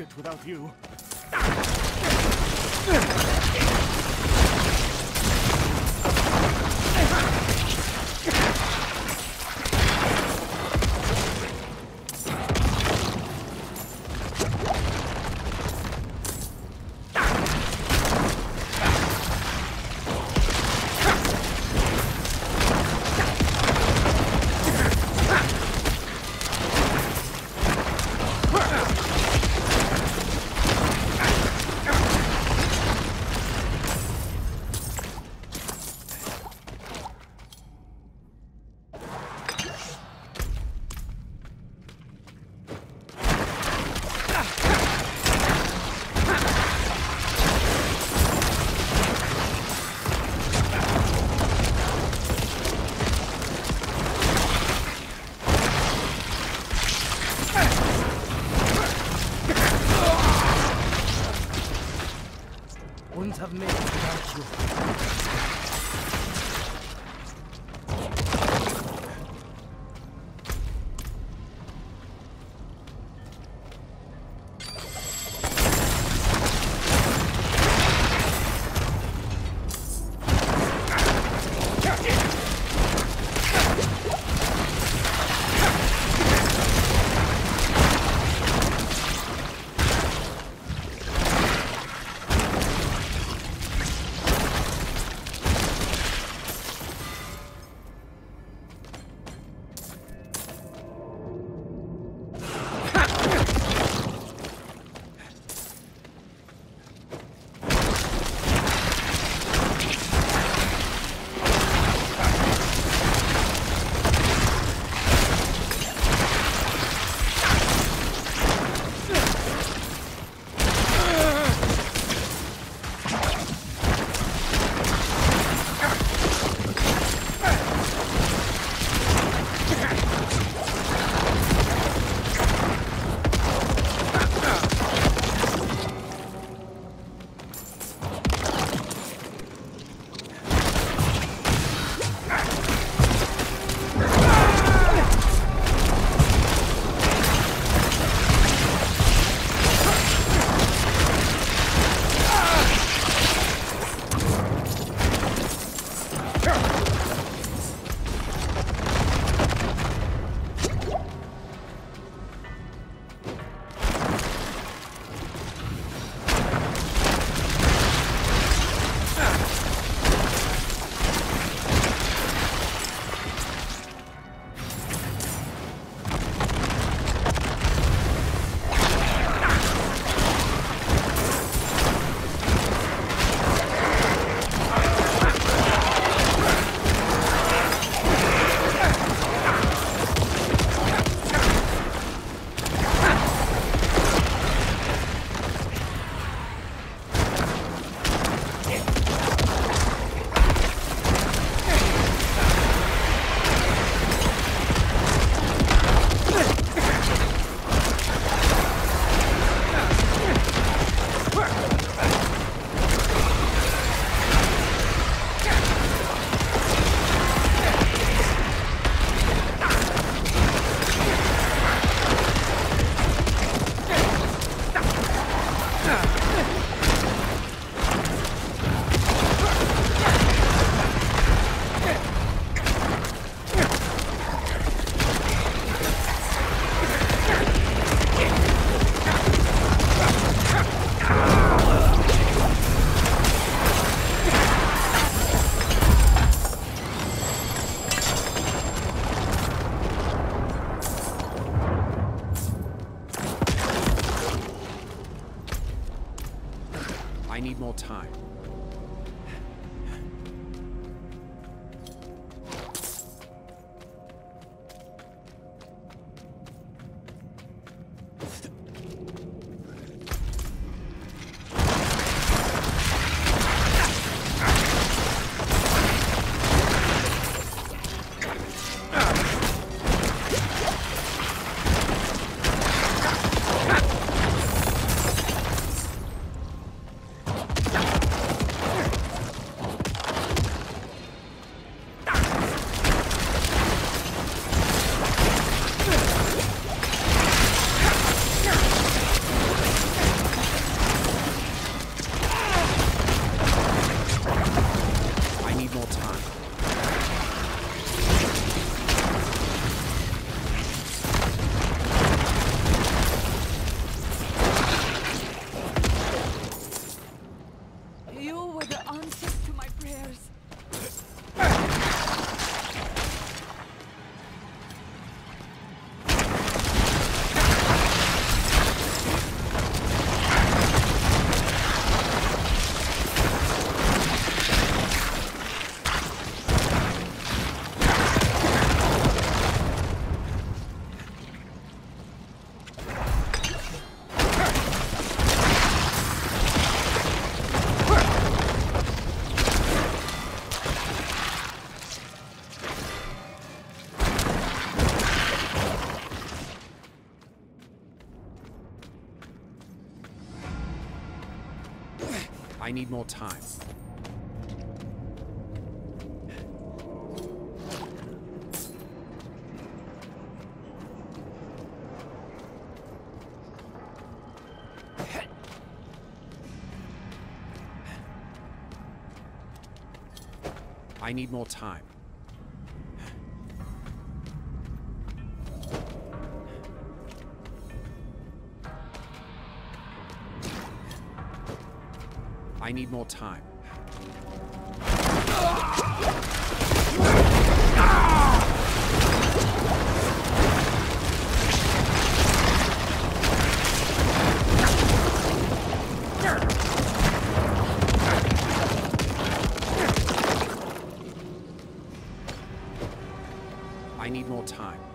It without you. I need more time. I need more time. I need more time. I need more time.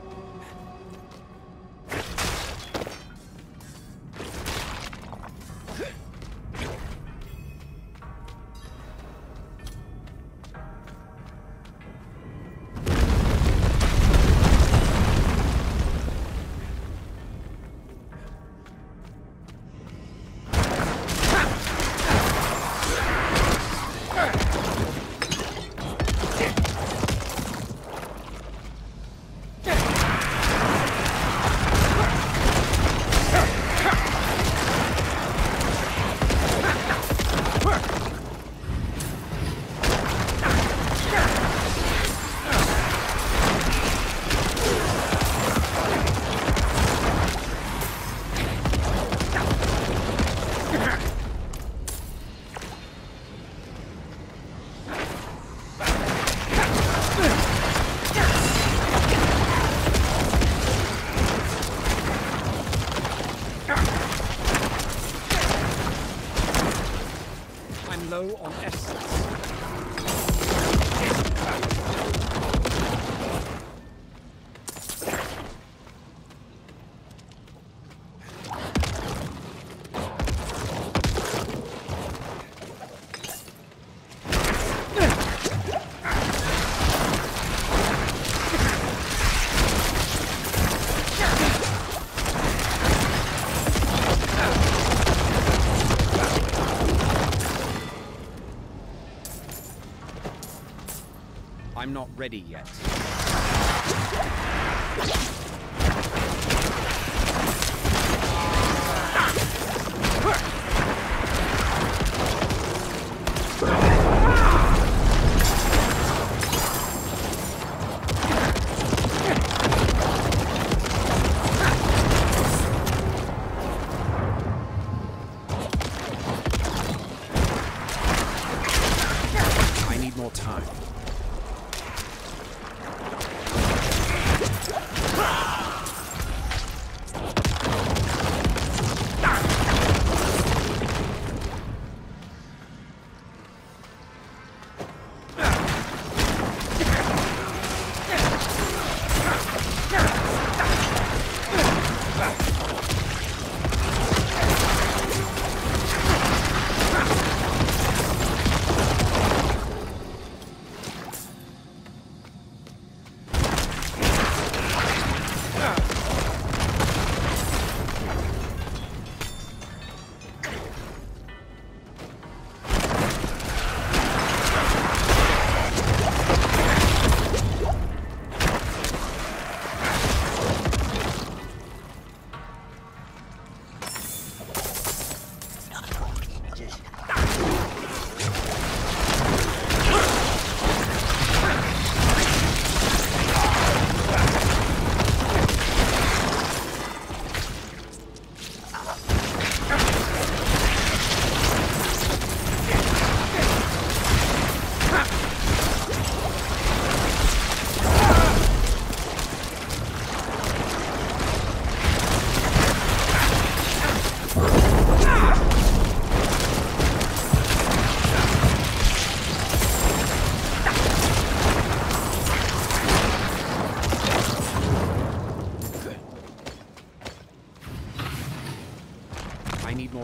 I'm not ready yet.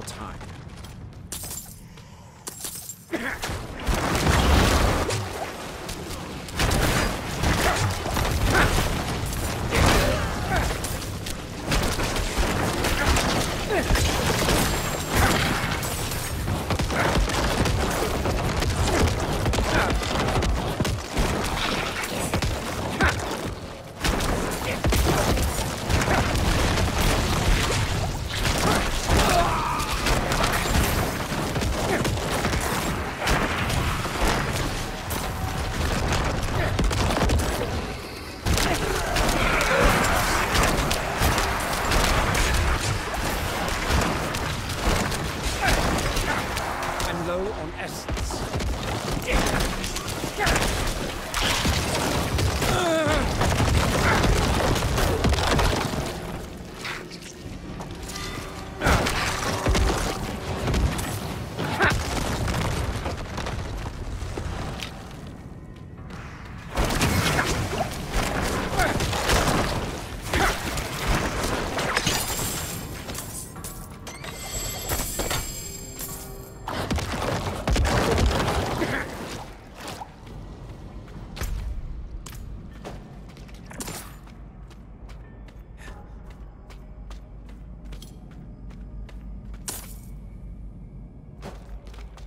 Time.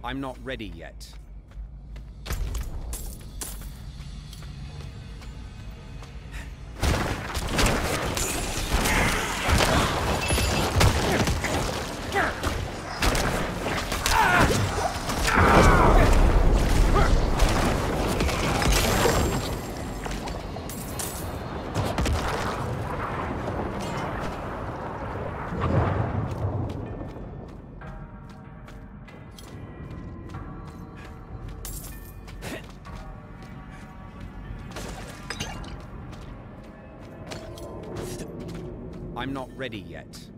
I'm not ready yet. Not ready yet.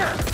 Hunter!